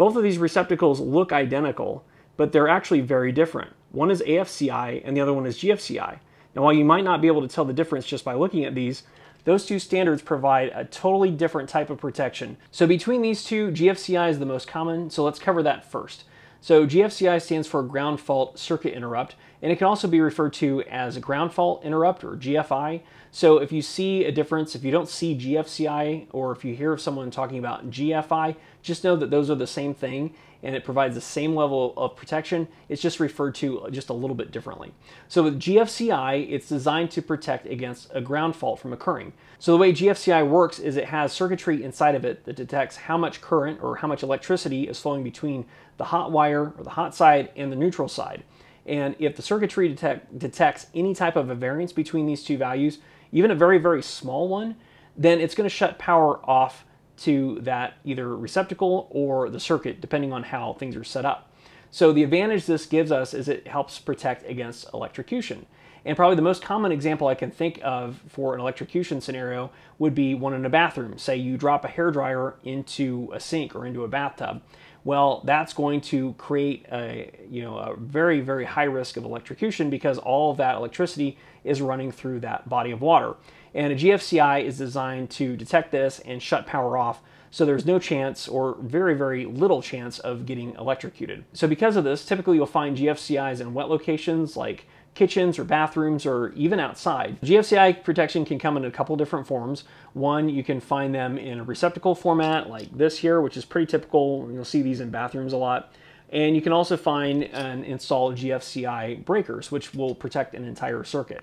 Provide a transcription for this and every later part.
Both of these receptacles look identical, but they're actually very different. One is AFCI and the other one is GFCI. Now, while you might not be able to tell the difference just by looking at these, those two standards provide a totally different type of protection. So between these two, GFCI is the most common, so let's cover that first. So GFCI stands for ground fault circuit interrupt, and it can also be referred to as a ground fault interrupt or GFI. So if you see a difference, if you don't see GFCI or if you hear someone talking about GFI, just know that those are the same thing and it provides the same level of protection. It's just referred to just a little bit differently. So with GFCI, it's designed to protect against a ground fault from occurring. So the way GFCI works is it has circuitry inside of it that detects how much current or how much electricity is flowing between the hot wire or the hot side and the neutral side. And if the circuitry detect, detects any type of a variance between these two values, even a very, very small one, then it's going to shut power off to that either receptacle or the circuit, depending on how things are set up. So the advantage this gives us is it helps protect against electrocution. And probably the most common example I can think of for an electrocution scenario would be one in a bathroom. Say you drop a hair dryer into a sink or into a bathtub. Well, that's going to create a, you know, a very, very high risk of electrocution because all of that electricity is running through that body of water. And a GFCI is designed to detect this and shut power off so there's no chance or very, very little chance of getting electrocuted. So because of this, typically you'll find GFCIs in wet locations like kitchens or bathrooms or even outside. GFCI protection can come in a couple different forms. One, you can find them in a receptacle format like this here, which is pretty typical. You'll see these in bathrooms a lot. And you can also find and install GFCI breakers, which will protect an entire circuit.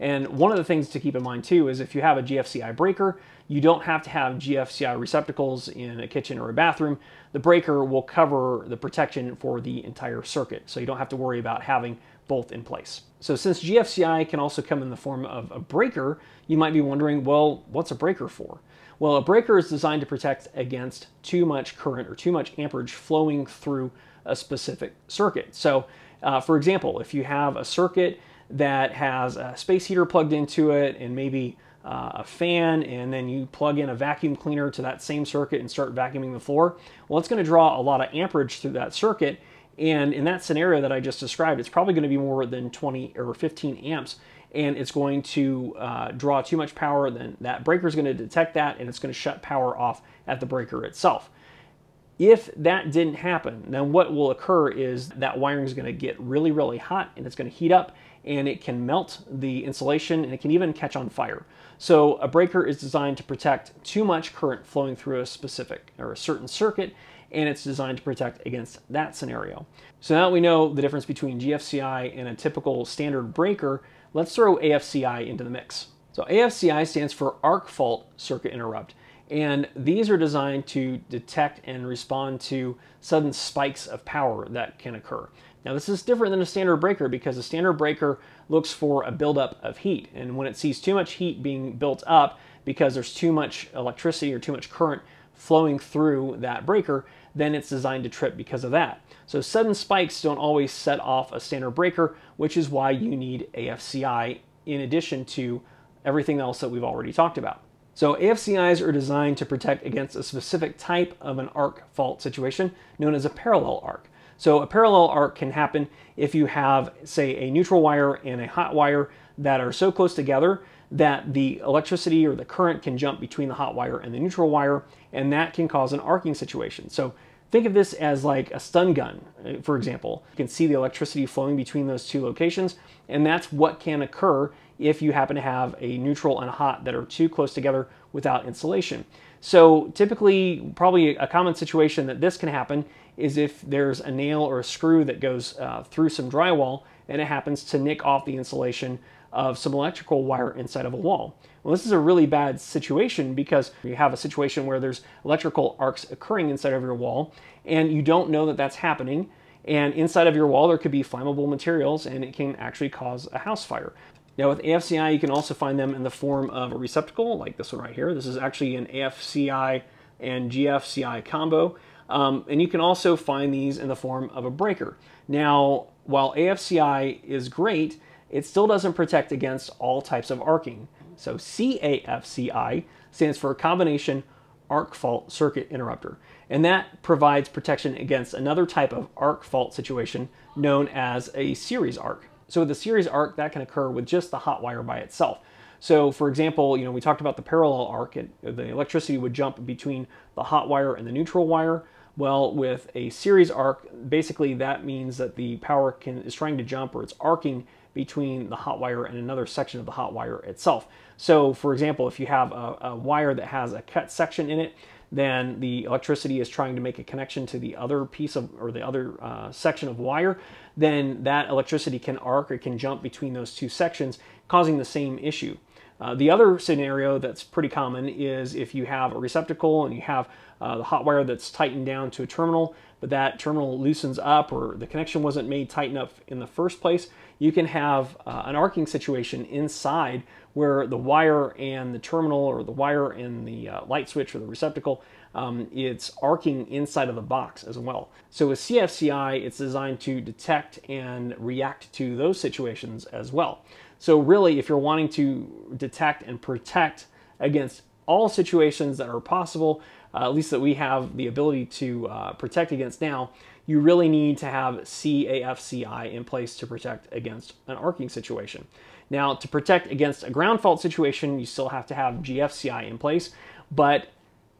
And one of the things to keep in mind too is if you have a GFCI breaker, you don't have to have GFCI receptacles in a kitchen or a bathroom. The breaker will cover the protection for the entire circuit, so you don't have to worry about having both in place. So since GFCI can also come in the form of a breaker, you might be wondering, well, what's a breaker for? Well, a breaker is designed to protect against too much current or too much amperage flowing through a specific circuit. So, uh, for example, if you have a circuit that has a space heater plugged into it and maybe uh, a fan and then you plug in a vacuum cleaner to that same circuit and start vacuuming the floor, well, it's going to draw a lot of amperage through that circuit. And in that scenario that I just described, it's probably going to be more than 20 or 15 amps and it's going to uh, draw too much power, then that breaker is going to detect that and it's going to shut power off at the breaker itself. If that didn't happen, then what will occur is that wiring is going to get really, really hot and it's going to heat up and it can melt the insulation and it can even catch on fire. So a breaker is designed to protect too much current flowing through a specific or a certain circuit and it's designed to protect against that scenario. So now that we know the difference between GFCI and a typical standard breaker, let's throw AFCI into the mix. So AFCI stands for arc fault circuit interrupt. And these are designed to detect and respond to sudden spikes of power that can occur. Now this is different than a standard breaker because a standard breaker looks for a buildup of heat. And when it sees too much heat being built up because there's too much electricity or too much current flowing through that breaker, then it's designed to trip because of that. So sudden spikes don't always set off a standard breaker, which is why you need AFCI in addition to everything else that we've already talked about. So AFCIs are designed to protect against a specific type of an arc fault situation known as a parallel arc. So a parallel arc can happen if you have, say, a neutral wire and a hot wire that are so close together that the electricity or the current can jump between the hot wire and the neutral wire, and that can cause an arcing situation. So think of this as like a stun gun, uh, for example. You can see the electricity flowing between those two locations, and that's what can occur if you happen to have a neutral and a hot that are too close together without insulation. So typically, probably a common situation that this can happen is if there's a nail or a screw that goes uh, through some drywall and it happens to nick off the insulation of some electrical wire inside of a wall. Well, this is a really bad situation because you have a situation where there's electrical arcs occurring inside of your wall and you don't know that that's happening. And inside of your wall, there could be flammable materials and it can actually cause a house fire. Now with AFCI, you can also find them in the form of a receptacle like this one right here. This is actually an AFCI and GFCI combo. Um, and you can also find these in the form of a breaker. Now, while AFCI is great, it still doesn't protect against all types of arcing. So CAFCI stands for combination arc fault circuit interrupter. And that provides protection against another type of arc fault situation known as a series arc. So with a series arc, that can occur with just the hot wire by itself. So for example, you know, we talked about the parallel arc, and the electricity would jump between the hot wire and the neutral wire. Well, with a series arc, basically that means that the power can, is trying to jump or it's arcing between the hot wire and another section of the hot wire itself. So for example, if you have a, a wire that has a cut section in it, then the electricity is trying to make a connection to the other piece of or the other uh, section of wire, then that electricity can arc or can jump between those two sections, causing the same issue. Uh, the other scenario that's pretty common is if you have a receptacle and you have uh, the hot wire that's tightened down to a terminal, but that terminal loosens up or the connection wasn't made tight enough in the first place, you can have uh, an arcing situation inside where the wire and the terminal or the wire and the uh, light switch or the receptacle, um, it's arcing inside of the box as well. So with CAFCI, it's designed to detect and react to those situations as well. So really, if you're wanting to detect and protect against all situations that are possible, uh, at least that we have the ability to uh, protect against now, you really need to have CAFCI in place to protect against an arcing situation. Now, to protect against a ground fault situation, you still have to have GFCI in place, but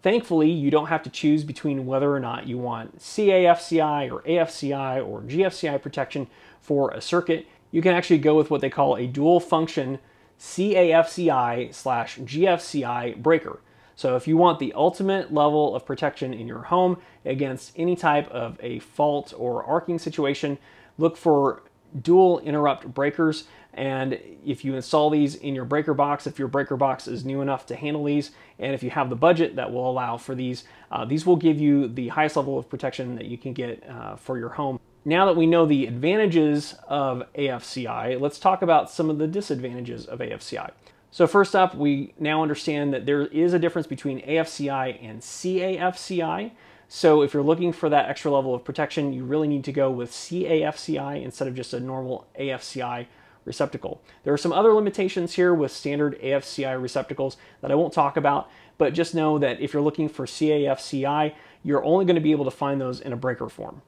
thankfully, you don't have to choose between whether or not you want CAFCI or AFCI or GFCI protection for a circuit you can actually go with what they call a dual function CAFCI slash GFCI breaker. So if you want the ultimate level of protection in your home against any type of a fault or arcing situation, look for dual interrupt breakers. And if you install these in your breaker box, if your breaker box is new enough to handle these, and if you have the budget that will allow for these, uh, these will give you the highest level of protection that you can get uh, for your home. Now that we know the advantages of AFCI, let's talk about some of the disadvantages of AFCI. So first up, we now understand that there is a difference between AFCI and CAFCI. So if you're looking for that extra level of protection, you really need to go with CAFCI instead of just a normal AFCI receptacle. There are some other limitations here with standard AFCI receptacles that I won't talk about, but just know that if you're looking for CAFCI, you're only going to be able to find those in a breaker form.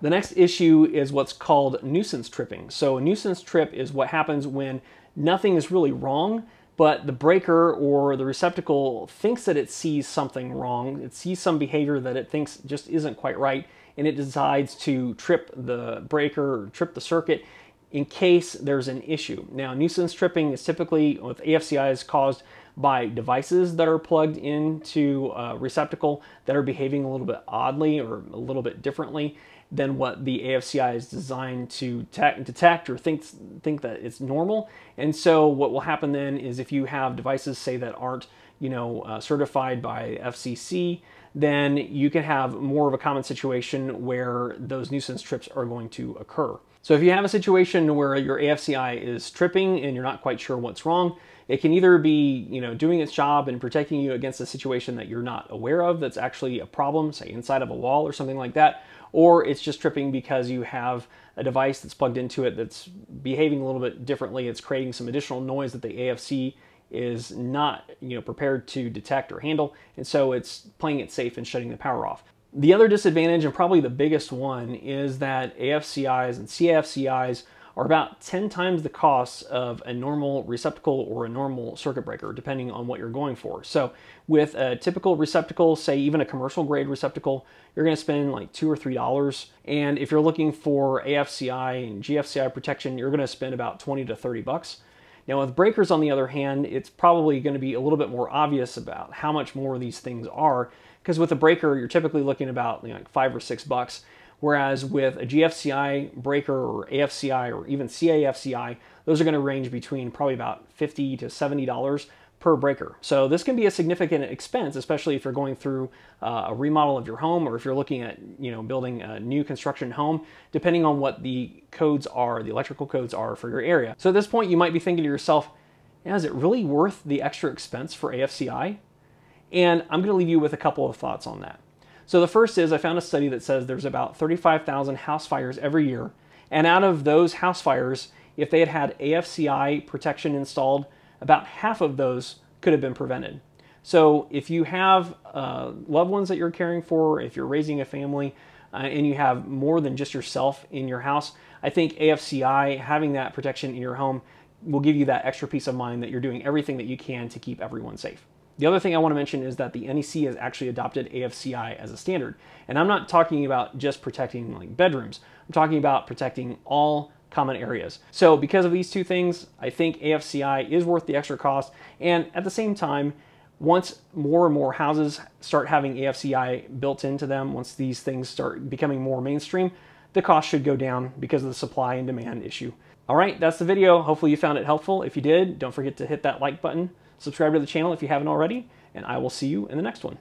The next issue is what's called nuisance tripping. So a nuisance trip is what happens when nothing is really wrong, but the breaker or the receptacle thinks that it sees something wrong. It sees some behavior that it thinks just isn't quite right, and it decides to trip the breaker or trip the circuit in case there's an issue. Now, nuisance tripping is typically with AFCI is caused by devices that are plugged into a receptacle that are behaving a little bit oddly or a little bit differently than what the AFCI is designed to detect or think, think that it's normal. And so what will happen then is if you have devices, say, that aren't you know, uh, certified by FCC, then you can have more of a common situation where those nuisance trips are going to occur. So if you have a situation where your AFCI is tripping and you're not quite sure what's wrong, it can either be, you know, doing its job and protecting you against a situation that you're not aware of that's actually a problem, say inside of a wall or something like that, or it's just tripping because you have a device that's plugged into it that's behaving a little bit differently. It's creating some additional noise that the AFC is not you know prepared to detect or handle, and so it's playing it safe and shutting the power off. The other disadvantage, and probably the biggest one, is that AFCIs and CAFCIs are about 10 times the cost of a normal receptacle or a normal circuit breaker, depending on what you're going for. So with a typical receptacle, say even a commercial grade receptacle, you're gonna spend like two or three dollars. And if you're looking for AFCI and GFCI protection, you're gonna spend about 20 to 30 bucks. Now with breakers on the other hand, it's probably gonna be a little bit more obvious about how much more these things are, because with a breaker, you're typically looking about you know, like five or six bucks. Whereas with a GFCI breaker or AFCI or even CAFCI, those are going to range between probably about 50 to $70 per breaker. So this can be a significant expense, especially if you're going through uh, a remodel of your home or if you're looking at you know building a new construction home, depending on what the codes are, the electrical codes are for your area. So at this point, you might be thinking to yourself, yeah, is it really worth the extra expense for AFCI? And I'm going to leave you with a couple of thoughts on that. So the first is I found a study that says there's about 35,000 house fires every year. And out of those house fires, if they had had AFCI protection installed, about half of those could have been prevented. So if you have uh, loved ones that you're caring for, if you're raising a family, uh, and you have more than just yourself in your house, I think AFCI, having that protection in your home, will give you that extra peace of mind that you're doing everything that you can to keep everyone safe. The other thing I want to mention is that the NEC has actually adopted AFCI as a standard. And I'm not talking about just protecting like bedrooms. I'm talking about protecting all common areas. So because of these two things, I think AFCI is worth the extra cost. And at the same time, once more and more houses start having AFCI built into them, once these things start becoming more mainstream, the cost should go down because of the supply and demand issue. All right, that's the video. Hopefully you found it helpful. If you did, don't forget to hit that like button, subscribe to the channel if you haven't already, and I will see you in the next one.